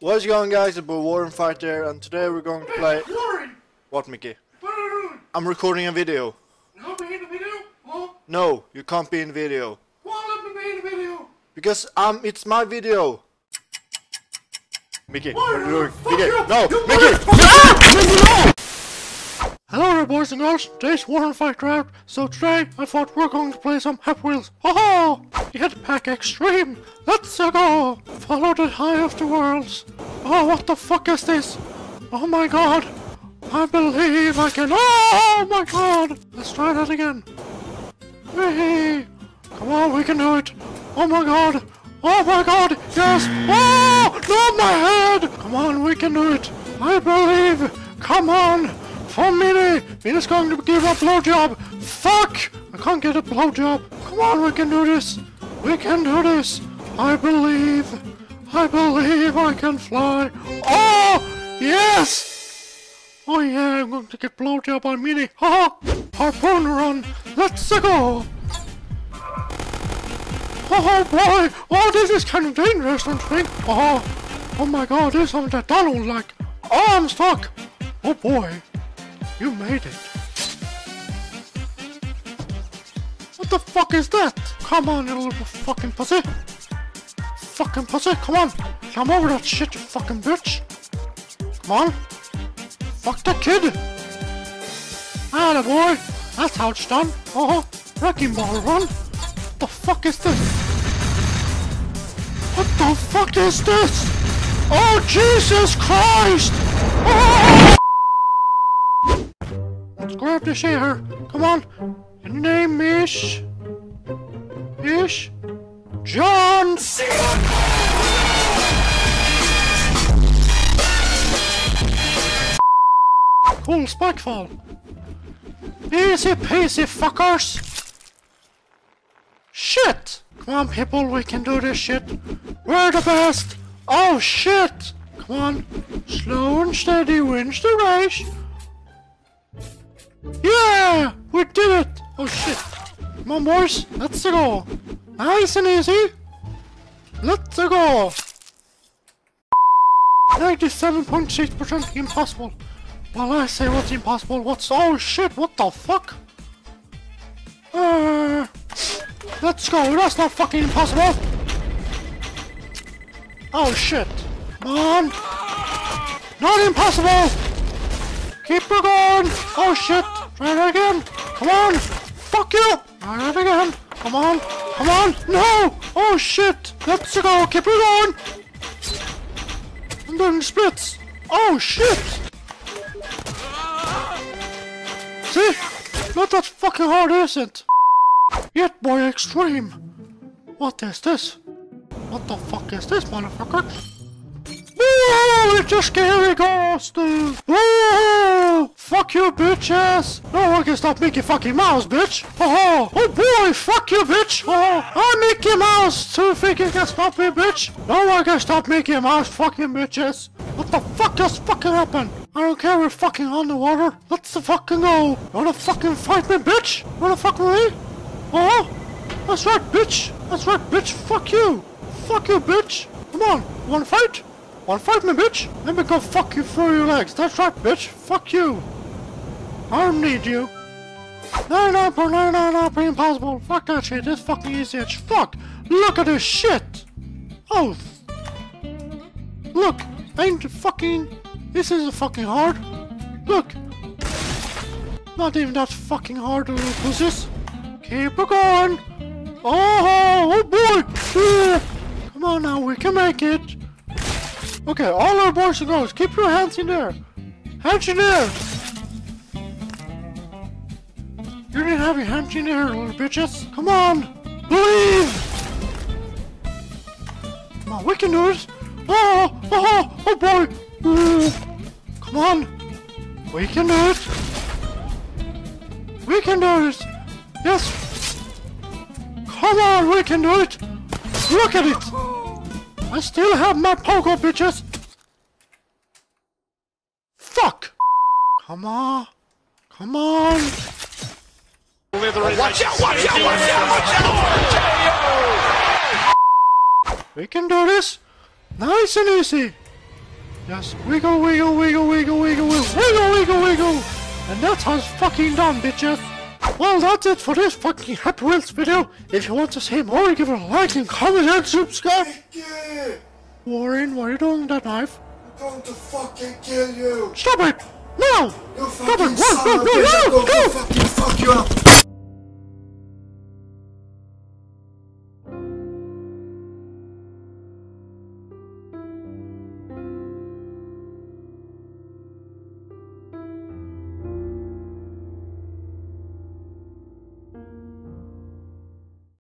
What's going on guys, it's Bo Warren Fighter and today we're going to play... Warren! What Mickey? What are you doing? I'm recording a video. Not be in the video? Oh, No, you can't be in video. why let me be in the video? Because um, it's my video. Mickey, what are you doing? Mickey, you! no! You Mickey! motherfucker! Hello there boys and girls, today's Warren Fighter out. So today I thought we are going to play some Hot Wheels. Oh, Jetpack Extreme! Let's go! Follow the high of the worlds. Oh, what the fuck is this? Oh my god! I believe I can. Oh my god! Let's try that again. Hey! Come on, we can do it! Oh my god! Oh my god! Yes! Oh! Not my head! Come on, we can do it! I believe! Come on! For Minnie! Minnie's going to give a blowjob! Fuck! I can't get a blowjob! Come on, we can do this! We can do this! I believe! I believe I can fly! Oh! Yes! Oh yeah, I'm going to get blowjob on Minnie! Ha! Harpoon run! Let's go! Oh, oh boy! Oh, this is kind of dangerous, don't you think? Oh, oh my god, this is something that I don't like. Oh, I'm stuck! Oh boy, you made it. What the fuck is that? Come on, you little fucking pussy. Fucking pussy, come on. Come over that shit, you fucking bitch. Come on. Fuck that kid. Ah, boy. That's how it's done. Oh, wrecking ball run. What the fuck is this? What the fuck is this? Oh, Jesus Christ! Oh! Let's to the her. Come on. Your name is... Is... John Cool spikefall. Easy peasy fuckers. Shit! Come on, people, we can do this shit. We're the best. Oh, shit! Come on. Slow and steady wins the race. Yeah! We did it! Oh, shit. Come on, boys. Let's go. Nice and easy. Let's go. 97.6% impossible. Well, I say what's impossible, what's... Oh, shit, what the fuck? Uh... Let's go, that's not fucking impossible! Oh shit! Come on! Not impossible! Keep her going! Oh shit! That again! Come on! Fuck you! That again! Come on! Come on! No! Oh shit! Let's go! Keep her going! I'm doing splits! Oh shit! See? Not that fucking hard, is it? Yet boy extreme! What is this? What the fuck is this, motherfucker? Ooh, it's a scary ghost! Ooh, fuck you, bitches! No one can stop Mickey fucking Mouse, bitch! Oh, oh boy, fuck you, bitch! Oh, I'm Mickey Mouse! So you think you can stop me, bitch? No one can stop Mickey Mouse, fucking bitches! What the fuck just fucking happened? I don't care, we're fucking on the water. Let's fucking go! You wanna fucking fight me, bitch? You wanna fuck me? Oh, that's right, bitch. That's right, bitch. Fuck you. Fuck you, bitch. Come on. You wanna fight? Wanna fight me, bitch? Let me go fuck you through your legs. That's right, bitch. Fuck you. I don't need you. 99.99% impossible. Fuck that shit. It's fucking easy as fuck. Look at this shit. Oh. Look. Ain't fucking... This isn't fucking hard. Look. Not even that fucking hard, little pussies. Keep it going. Oh, oh boy. Come on now, we can make it. Okay, all our boys and girls, keep your hands in there. Hands in there. You didn't have your hands in there, little bitches. Come on. Believe. Come on, we can do it. Oh, oh, oh boy. Come on. We can do it. We can do it. Yes! Come on, we can do it! Look at it! I still have my pogo, bitches! Fuck! Come on! Come on! Watch out, watch out, watch out, watch out! We can do this! Nice and easy! Yes, wiggle, wiggle, wiggle, wiggle, wiggle, wiggle, wiggle, wiggle, wiggle. And that's us fucking done, bitches. Well, that's it for this fucking Happy Wheels video. If you want to see more, give it a like and comment and subscribe. Yeah, Warren, what are you doing with that knife? I'm going to fucking kill you. Stop it! No! You Stop it! son No, of a no, bitch, I'm no, going no! to fucking fuck you up.